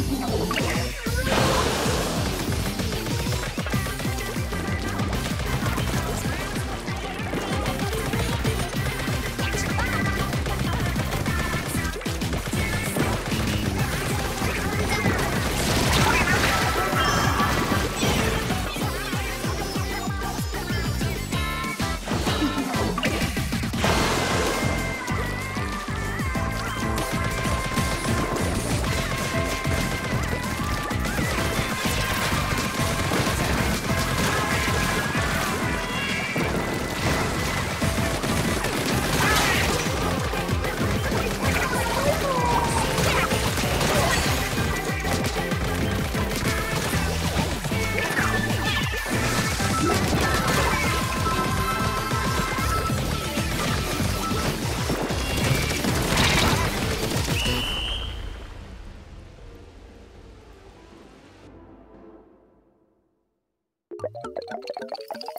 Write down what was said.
やった! Thank you.